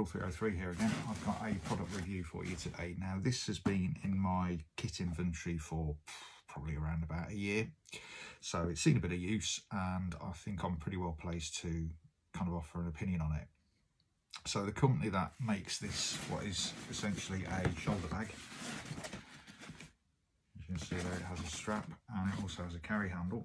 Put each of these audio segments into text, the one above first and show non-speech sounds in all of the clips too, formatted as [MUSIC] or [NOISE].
Rule 303 here again. I've got a product review for you today. Now, this has been in my kit inventory for probably around about a year. So it's seen a bit of use and I think I'm pretty well placed to kind of offer an opinion on it. So the company that makes this, what is essentially a shoulder bag, As you can see there it has a strap and it also has a carry handle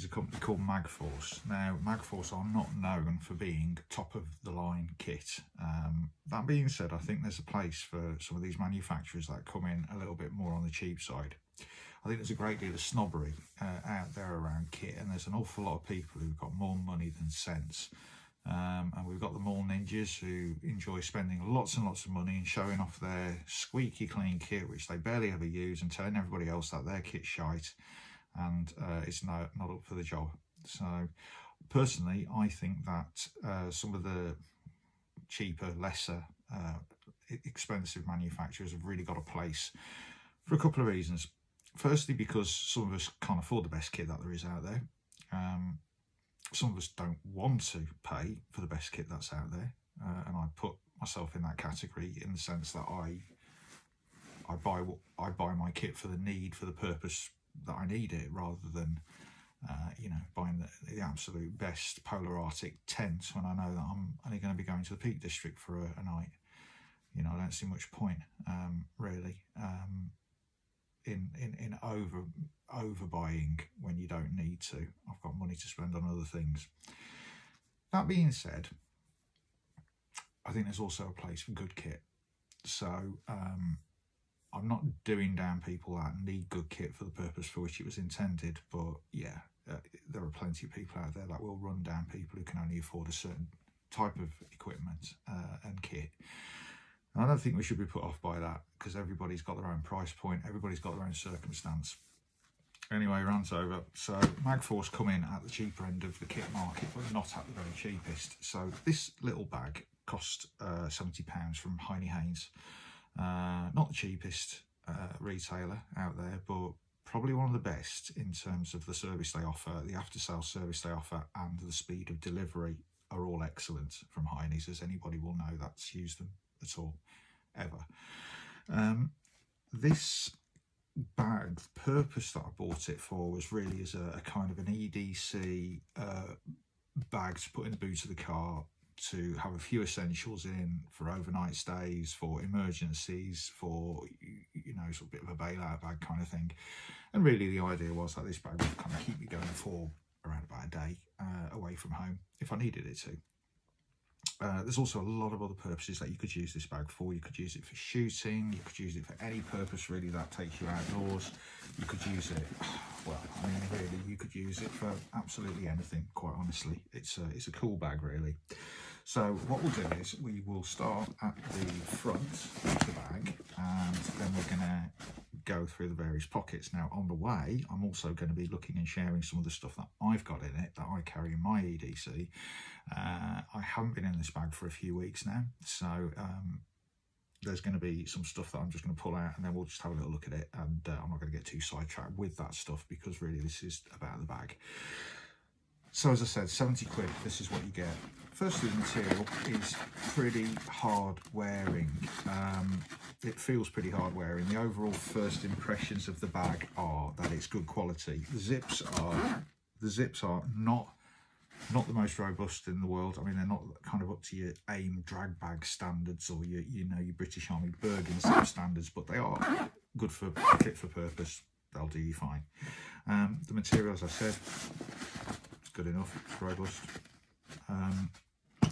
is a company called Magforce. Now Magforce are not known for being top of the line kit. Um, that being said, I think there's a place for some of these manufacturers that come in a little bit more on the cheap side. I think there's a great deal of snobbery uh, out there around kit and there's an awful lot of people who've got more money than sense um, and we've got the mall ninjas who enjoy spending lots and lots of money and showing off their squeaky clean kit, which they barely ever use, and telling everybody else that their kit's shite and uh, it's not, not up for the job. So, personally, I think that uh, some of the cheaper, lesser, uh, expensive manufacturers have really got a place for a couple of reasons. Firstly, because some of us can't afford the best kit that there is out there. Um, some of us don't want to pay for the best kit that's out there, uh, and I put myself in that category in the sense that I I buy what I buy my kit for the need for the purpose that I need it, rather than uh, you know buying the, the, absolute best polar arctic tent when I know that I'm only going to be going to the Peak District for a, a night. You know, I don't see much point um, really. Um, in in in over overbuying when you don't need to. I've got money to spend on other things. That being said, I think there's also a place for good kit. So um, I'm not doing down people that need good kit for the purpose for which it was intended, but yeah, uh, there are plenty of people out there that will run down people who can only afford a certain type of equipment uh, and kit. I don't think we should be put off by that because everybody's got their own price point, everybody's got their own circumstance. Anyway, rant over. So Magforce come in at the cheaper end of the kit market, but not at the very cheapest. So this little bag cost uh, £70 from Heinnie Haynes. Uh, not the cheapest uh, retailer out there, but probably one of the best in terms of the service they offer, the after-sales service they offer, and the speed of delivery are all excellent from Heinnie's, as anybody will know that's used them at all, ever. Um, this bag, the purpose that I bought it for was really as a, a kind of an EDC uh, bag to put in the boot of the car to have a few essentials in for overnight stays, for emergencies, for, you know, sort of bit of a bailout bag kind of thing. And really the idea was that this bag would kind of keep me going for around about a day uh, away from home if I needed it to. Uh, there's also a lot of other purposes that you could use this bag for. You could use it for shooting, you could use it for any purpose really that takes you outdoors. You could use it, well, I mean, really, you could use it for absolutely anything, quite honestly. It's a, it's a cool bag, really. So what we'll do is we will start at the front of the bag and then we're going to go through the various pockets. Now on the way, I'm also going to be looking and sharing some of the stuff that I've got in it that I carry in my EDC. Uh, I haven't been in this bag for a few weeks now, so um, there's going to be some stuff that I'm just going to pull out and then we'll just have a little look at it and uh, I'm not going to get too sidetracked with that stuff because really this is about the bag. So as I said, 70 quid, this is what you get. Firstly, the material is pretty hard wearing. Um, it feels pretty hard wearing. The overall first impressions of the bag are that it's good quality. The zips are the zips are not not the most robust in the world. I mean, they're not kind of up to your AIM drag bag standards or your, you know, your British Army Bergen standards, but they are good for fit for purpose. They'll do you fine. Um, the material, as I said, it's good enough, it's robust. Um,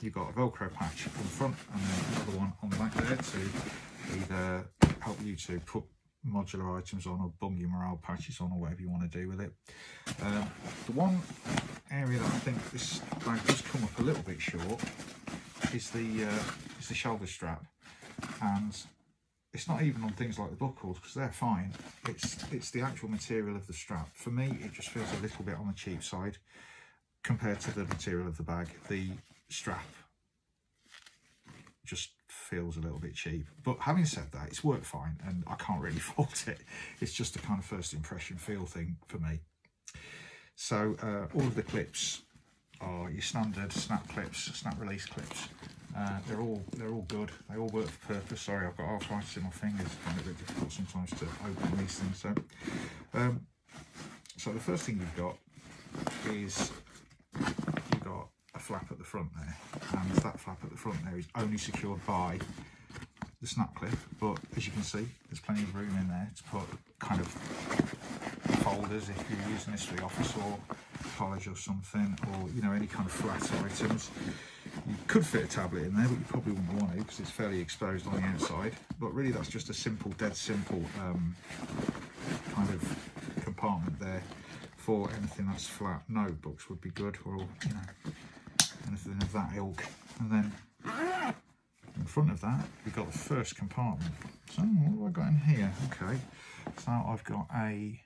you've got a Velcro patch on the front and then another one on the back there to either help you to put modular items on or bung your morale patches on or whatever you want to do with it. Um, the one area that I think this bag does come up a little bit short is the uh, is the shoulder strap and it's not even on things like the buckles because they're fine it's it's the actual material of the strap for me it just feels a little bit on the cheap side compared to the material of the bag. The strap just feels a little bit cheap. But having said that, it's worked fine and I can't really [LAUGHS] fault it. It's just a kind of first impression feel thing for me. So uh, all of the clips are your standard snap clips, snap release clips. Uh, they're all they're all good. They all work for purpose. Sorry, I've got arthritis in my fingers. It's kind of a bit difficult sometimes to open these things. So, um, so the first thing you've got is you've got a flap at the front there, and that flap at the front there is only secured by the snap clip. But as you can see, there's plenty of room in there to put kind of folders if you're using this for the office or college or something, or you know any kind of flat items. You could fit a tablet in there, but you probably wouldn't want to because it's fairly exposed on the outside. But really, that's just a simple, dead simple um, kind of compartment there for anything that's flat. Notebooks would be good, or you know anything of that ilk. And then in front of that, we've got the first compartment. So what have I got in here? Okay, so I've got a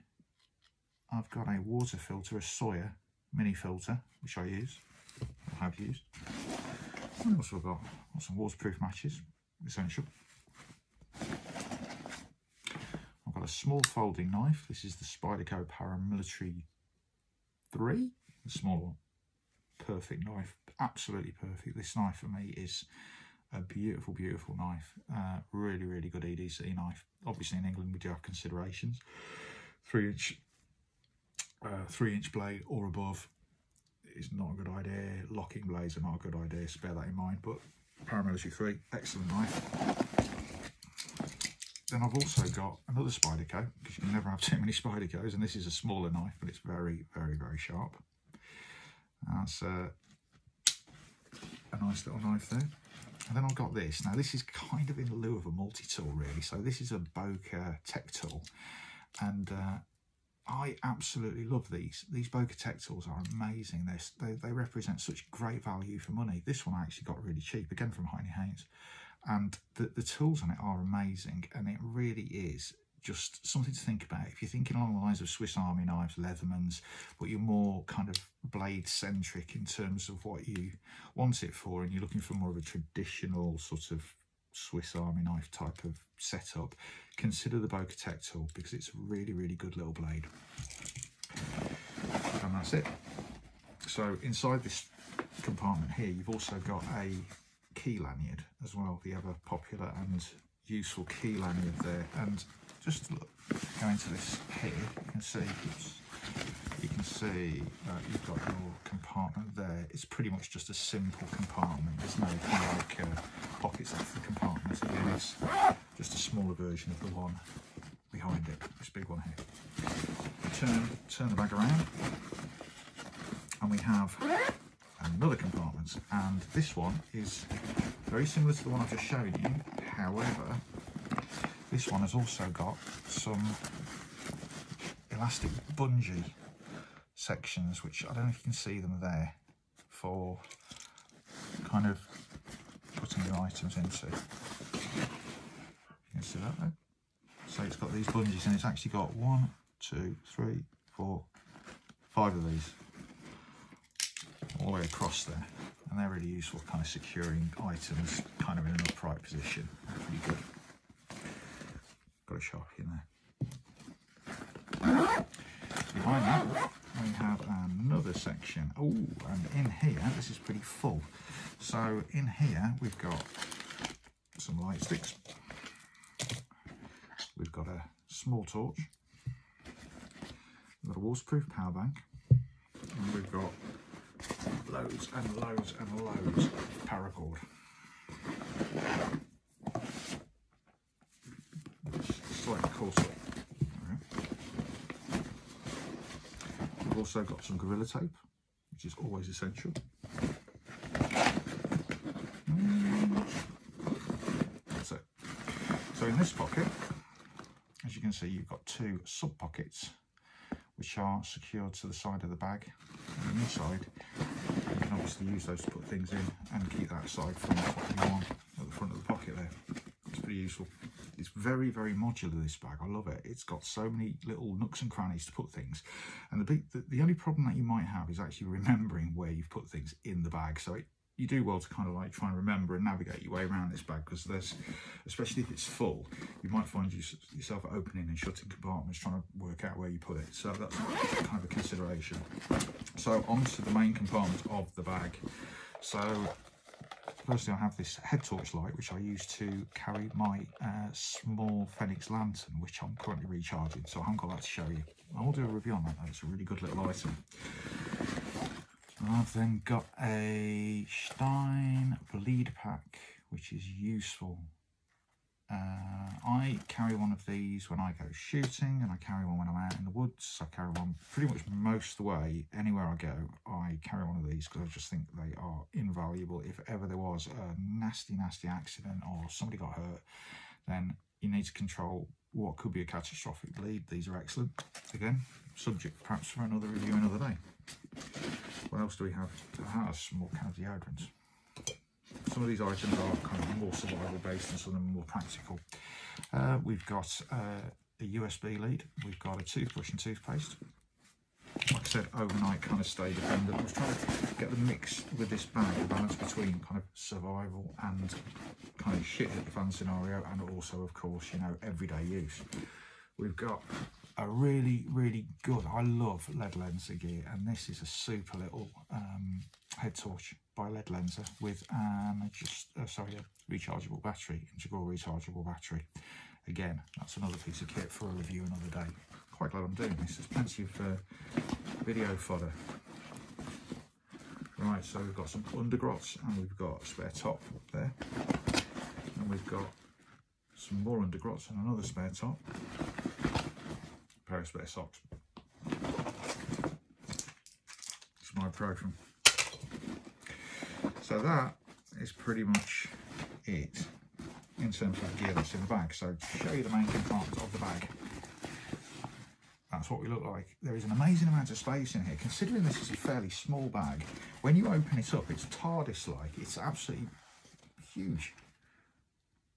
I've got a water filter, a Sawyer mini filter, which I use, I have used. What else have I got? got some waterproof matches, essential. I've got a small folding knife. This is the Spyderco Paramilitary 3, the small one. Perfect knife, absolutely perfect. This knife for me is a beautiful, beautiful knife. Uh, really, really good EDC knife. Obviously in England we do have considerations. Three inch, three inch blade or above is not a good idea. Locking blades are not a good idea, spare that in mind. But Paramilitary 3, excellent knife. Then I've also got another Spyderco, because you can never have too many Spydercos, and this is a smaller knife, but it's very, very, very sharp. That's uh, a nice little knife there. And then I've got this. Now this is kind of in lieu of a multi-tool really. So this is a Böker Tech tool. And uh, I absolutely love these. These tools are amazing. They're, they they represent such great value for money. This one I actually got really cheap, again from Heinnie Haynes. And the, the tools on it are amazing. And it really is just something to think about. If you're thinking along the lines of Swiss Army knives, Leathermans, but you're more kind of blade centric in terms of what you want it for, and you're looking for more of a traditional sort of Swiss Army knife type of setup, consider the Böker tool because it's a really, really good little blade. And that's it. So inside this compartment here, you've also got a key lanyard as well, the other popular and useful key lanyard there. And just look, go into this here, you can see you can see uh, you've got your compartment there. It's pretty much just a simple compartment. There's no kind of like uh, pockets after the compartment. Again, it's just a smaller version of the one behind it, this big one here. Turn, turn the bag around and we have another compartment and this one is very similar to the one I've just shown you. However, this one has also got some elastic bungee sections, which I don't know if you can see them there, for kind of putting your items into. You can see that there? So it's got these bungees and it's actually got one, two, three, four, five of these all the way across there. And they're really useful kind of securing items kind of in an upright position. Pretty good got a Sharpie in there. Behind that, another section. Oh, and in here, this is pretty full. So in here, we've got some light sticks. We've got a small torch. We've got a waterproof power bank. And we've got loads and loads and loads of paracord. We've also got some Gorilla Tape, which is always essential. Mm. That's it. So in this pocket, as you can see, you've got two sub pockets which are secured to the side of the bag. And inside, you can obviously use those to put things in and keep that side from what you want at the front of the pocket there. It's pretty useful. It's very, very modular, this bag. I love it. It's got so many little nooks and crannies to put things. And the, big, the, the only problem that you might have is actually remembering where you've put things in the bag. So it, you do well to kind of like try and remember and navigate your way around this bag because there's, especially if it's full, you might find you, yourself opening and shutting compartments trying to work out where you put it. So that's kind of a consideration. So onto the main compartment of the bag. So firstly I have this head torch light which I use to carry my uh, small Fenix lantern which I'm currently recharging so I haven't got that to show you. I'll do a review on that though, it's a really good little item. I've then got a Stein bleed pack which is useful uh, I carry one of these when I go shooting and I carry one when I'm out in the woods. I carry one pretty much most of the way. Anywhere I go, I carry one of these because I just think they are invaluable. If ever there was a nasty, nasty accident or somebody got hurt, then you need to control what could be a catastrophic bleed. These are excellent. Again, subject perhaps for another review another day. What else do we have? Ah, some more deodorants some of these items are kind of more survival based and some of them more practical. Uh, we've got uh, a USB lead, we've got a toothbrush and toothpaste. Like I said, overnight kind of stay dependent. I was trying to get the mix with this bag, the balance between kind of survival and kind of shit at the fan scenario, and also, of course, you know, everyday use. We've got a really, really good, I love LED Lenser gear, and this is a super little um, head torch by LED Lenser with um, just uh, sorry a rechargeable battery, integral rechargeable battery. Again, that's another piece of kit for a review another day. Quite glad I'm doing this. There's plenty of uh, video fodder. Right, so we've got some undergrots and we've got a spare top there, and we've got some more undergrots and another spare top, a pair of spare socks. It's my program. So that is pretty much it in terms of gear that's in the bag. So to show you the main compartment of the bag, that's what we look like. There is an amazing amount of space in here. Considering this is a fairly small bag, when you open it up, it's TARDIS-like. It's absolutely huge.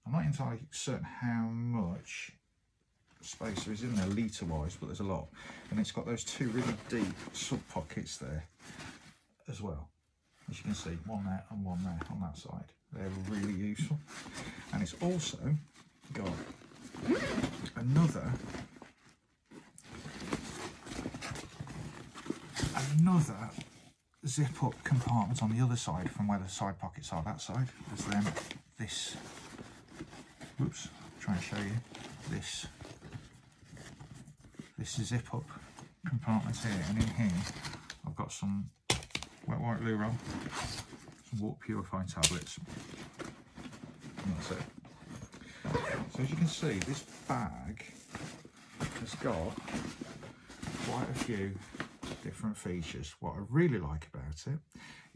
I'm not entirely certain how much space there is in there litre-wise, but there's a lot. And it's got those two really deep sub-pockets there as well as you can see one there and one there on that side. They're really useful. And it's also got another another zip up compartment on the other side from where the side pockets are. That side there's then this. Whoops try and show you. This. This zip up compartment here. And in here I've got some wet white loo roll, some water purifying tablets, and that's it. So as you can see, this bag has got quite a few different features. What I really like about it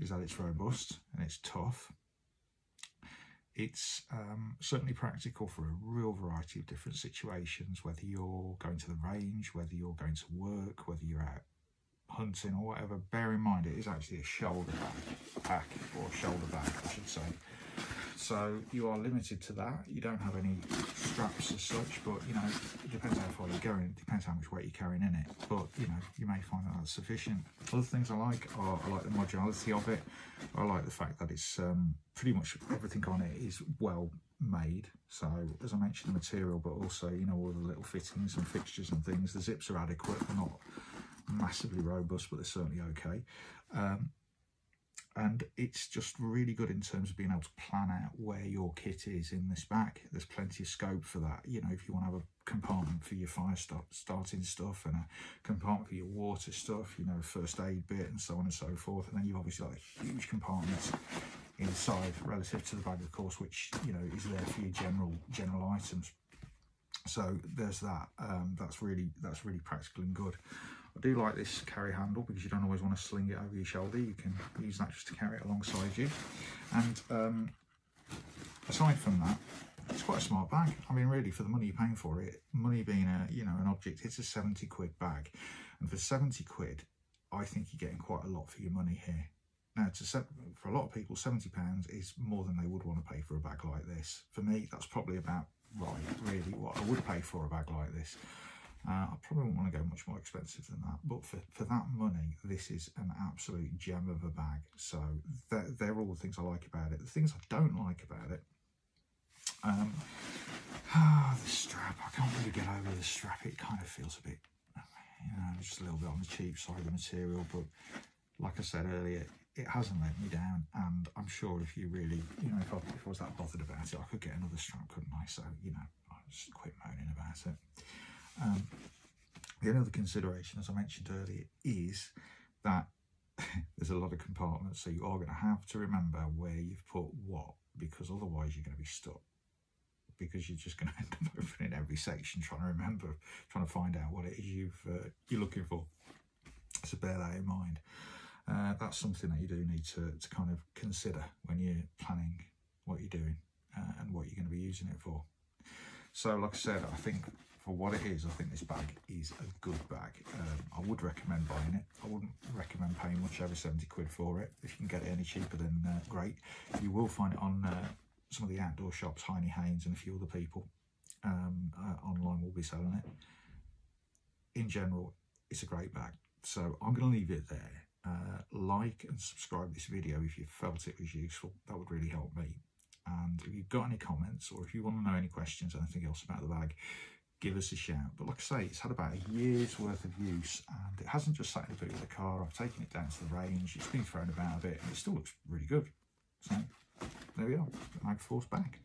is that it's robust and it's tough. It's um, certainly practical for a real variety of different situations, whether you're going to the range, whether you're going to work, whether you're out hunting or whatever, bear in mind it is actually a shoulder bag, pack or shoulder bag, I should say. So you are limited to that. You don't have any straps as such, but you know, it depends how far you're going. It depends how much weight you're carrying in it. But you know, you may find that that's sufficient. Other things I like are I like the modularity of it. I like the fact that it's um, pretty much everything on it is well made. So as I mentioned, the material, but also you know all the little fittings and fixtures and things. The zips are adequate. They're not massively robust, but they're certainly okay. Um, and it's just really good in terms of being able to plan out where your kit is in this bag. There's plenty of scope for that. You know, if you want to have a compartment for your fire start, starting stuff and a compartment for your water stuff, you know, first aid bit and so on and so forth. And then you've obviously got a huge compartment inside relative to the bag, of course, which, you know, is there for your general general items. So there's that. Um, that's really that's really practical and good. I do like this carry handle because you don't always want to sling it over your shoulder. You can use that just to carry it alongside you. And um, aside from that, it's quite a smart bag. I mean, really, for the money you're paying for it, money being a you know an object, it's a 70 quid bag. And for 70 quid, I think you're getting quite a lot for your money here. Now, to set, for a lot of people, £70 is more than they would want to pay for a bag like this. For me, that's probably about right, really, what I would pay for a bag like this. Uh, I probably won't want to go much more expensive than that, but for, for that money, this is an absolute gem of a bag. So they're, they're all the things I like about it. The things I don't like about it, um, ah, [SIGHS] the strap. I can't really get over the strap. It kind of feels a bit, you know, just a little bit on the cheap side of the material. But like I said earlier, it hasn't let me down, and I'm sure if you really, you know, if I, if I was that bothered about it, I could get another strap, couldn't I? So, you know, I just quit moaning about it. Um, the only other consideration, as I mentioned earlier, is that [LAUGHS] there's a lot of compartments, so you are going to have to remember where you've put what, because otherwise you're going to be stuck. Because you're just going [LAUGHS] to end up opening every section, trying to remember, trying to find out what it is you've uh, you're looking for. So bear that in mind. Uh, that's something that you do need to, to kind of consider when you're planning what you're doing uh, and what you're going to be using it for. So, like I said, I think for what it is, I think this bag is a good bag. Um, I would recommend buying it. I wouldn't recommend paying much over 70 quid for it. If you can get it any cheaper, then uh, great. You will find it on uh, some of the outdoor shops, Heinnie Haynes and a few other people um, uh, online will be selling it. In general, it's a great bag. So I'm going to leave it there. Uh, like and subscribe this video if you felt it was useful. That would really help me. And if you've got any comments or if you want to know any questions, anything else about the bag, give us a shout. But like I say, it's had about a year's worth of use and it hasn't just sat in the boot of the car. I've taken it down to the range. It's been thrown about a bit and it still looks really good. So there we are, Magforce bag.